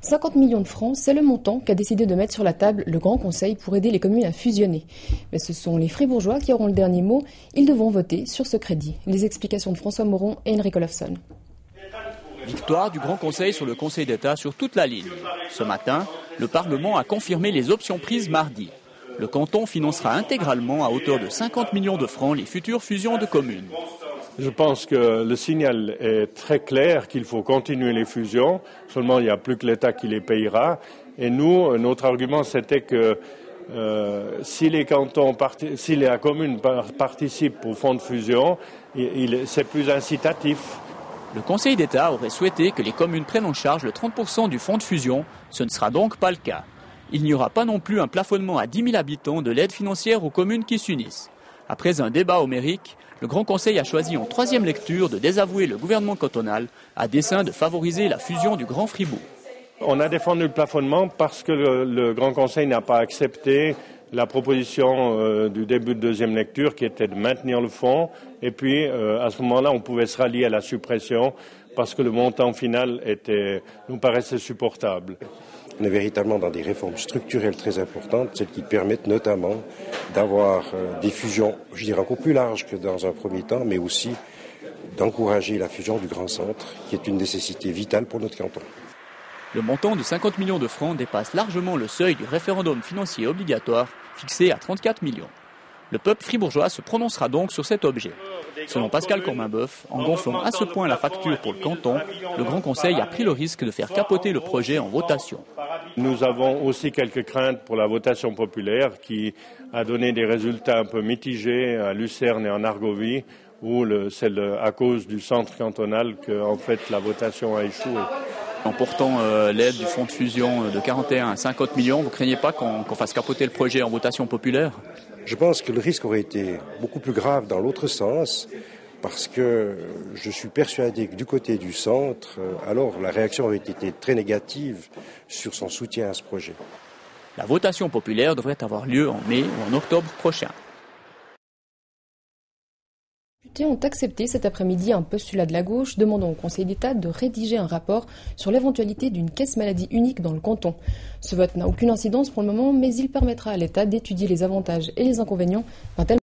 50 millions de francs, c'est le montant qu'a décidé de mettre sur la table le Grand Conseil pour aider les communes à fusionner. Mais ce sont les fribourgeois qui auront le dernier mot. Ils devront voter sur ce crédit. Les explications de François Moron et Henrik Olofsson. Victoire du Grand Conseil sur le Conseil d'État sur toute la ligne. Ce matin, le Parlement a confirmé les options prises mardi. Le canton financera intégralement à hauteur de 50 millions de francs les futures fusions de communes. Je pense que le signal est très clair qu'il faut continuer les fusions. Seulement, il n'y a plus que l'État qui les payera. Et nous, notre argument, c'était que euh, si les cantons, si la commune participe au fonds de fusion, c'est plus incitatif. Le Conseil d'État aurait souhaité que les communes prennent en charge le 30% du fonds de fusion. Ce ne sera donc pas le cas. Il n'y aura pas non plus un plafonnement à 10 000 habitants de l'aide financière aux communes qui s'unissent. Après un débat homérique, le Grand Conseil a choisi en troisième lecture de désavouer le gouvernement cantonal à dessein de favoriser la fusion du Grand Fribourg. On a défendu le plafonnement parce que le, Grand Conseil n'a pas accepté la proposition euh, du début de deuxième lecture qui était de maintenir le fonds et puis euh, à ce moment-là on pouvait se rallier à la suppression parce que le montant final nous paraissait supportable. On est véritablement dans des réformes structurelles très importantes, celles qui permettent notamment d'avoir euh, des fusions, je dirais encore plus larges que dans un premier temps, mais aussi d'encourager la fusion du grand centre, qui est une nécessité vitale pour notre canton. Le montant de 50 millions de francs dépasse largement le seuil du référendum financier obligatoire, fixé à 34 millions. Le peuple fribourgeois se prononcera donc sur cet objet. Selon Pascal Corminboeuf, en gonflant à ce point la facture pour le canton, le Grand Conseil a pris le risque de faire capoter le projet en votation. Nous avons aussi quelques craintes pour la votation populaire qui a donné des résultats un peu mitigés à Lucerne et en Argovie, où c'est à cause du centre cantonal que en fait, la votation a échoué. En portant euh, l'aide du fonds de fusion de 41 à 50 millions, vous craignez pas qu'on fasse capoter le projet en votation populaire? Je pense que le risque aurait été beaucoup plus grave dans l'autre sens, parce que je suis persuadé que du côté du centre, euh, alors la réaction aurait été très négative sur son soutien à ce projet. La votation populaire devrait avoir lieu en mai ou en octobre prochain ont accepté cet après-midi un postulat de la gauche demandant au Conseil d'État de rédiger un rapport sur l'éventualité d'une caisse maladie unique dans le canton. Ce vote n'a aucune incidence pour le moment, mais il permettra à l'État d'étudier les avantages et les inconvénients d'un tel